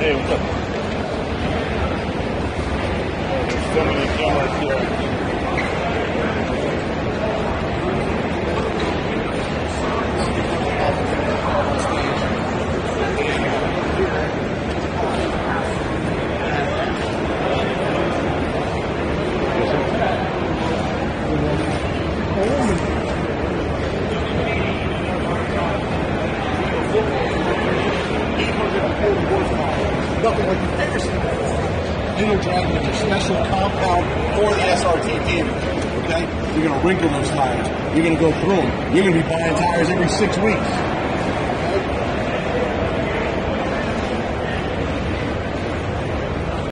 Hey, what's up? There's so many cameras here. Oh, Nothing like you've ever seen before. Inner Dragon is a special compound for the SRT team. Okay? You're going to wrinkle those tires. You're going to go through them. You're going to be buying tires every six weeks.